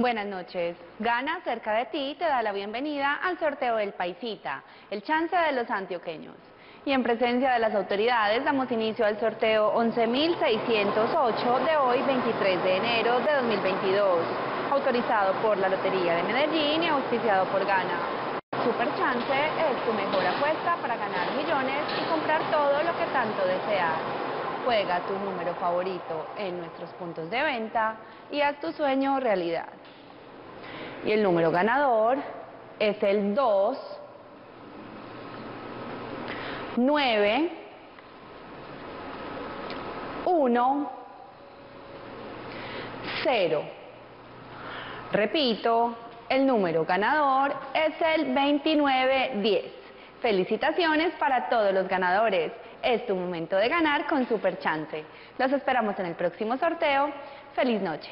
Buenas noches. Gana cerca de ti te da la bienvenida al sorteo del Paisita, el chance de los antioqueños. Y en presencia de las autoridades damos inicio al sorteo 11.608 de hoy 23 de enero de 2022, autorizado por la Lotería de Medellín y auspiciado por Gana. Super Chance es tu mejor apuesta para ganar millones y comprar todo lo que tanto deseas. Juega tu número favorito en nuestros puntos de venta y haz tu sueño realidad. Y el número ganador es el 2, 9, 1, 0. Repito, el número ganador es el 2910. Felicitaciones para todos los ganadores. Es tu momento de ganar con Super Chance. Los esperamos en el próximo sorteo. Feliz noche.